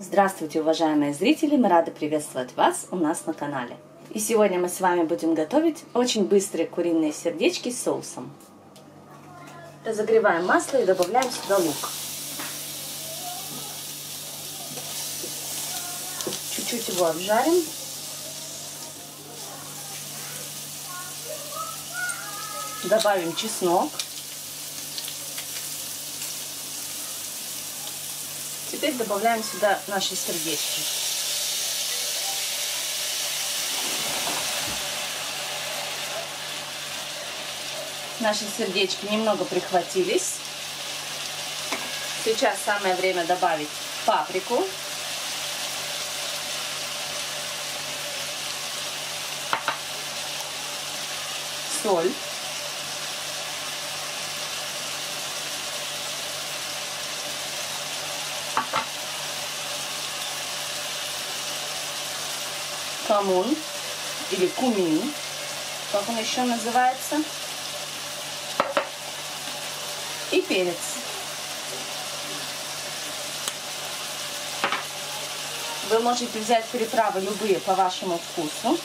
Здравствуйте, уважаемые зрители! Мы рады приветствовать вас у нас на канале. И сегодня мы с вами будем готовить очень быстрые куриные сердечки с соусом. Разогреваем масло и добавляем сюда лук. Чуть-чуть его обжарим. Добавим чеснок. Теперь добавляем сюда наши сердечки. Наши сердечки немного прихватились. Сейчас самое время добавить паприку. Соль. Камун или кумин, как он еще называется, и перец. Вы можете взять приправы любые по вашему вкусу.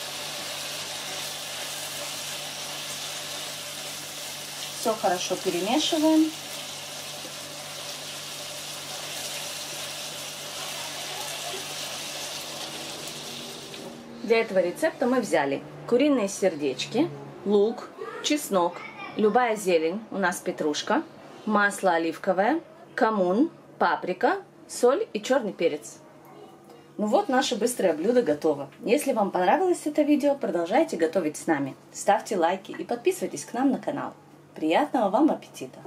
Все хорошо перемешиваем. Для этого рецепта мы взяли куриные сердечки, лук, чеснок, любая зелень, у нас петрушка, масло оливковое, камун, паприка, соль и черный перец. Ну вот наше быстрое блюдо готово. Если вам понравилось это видео, продолжайте готовить с нами. Ставьте лайки и подписывайтесь к нам на канал. Приятного вам аппетита!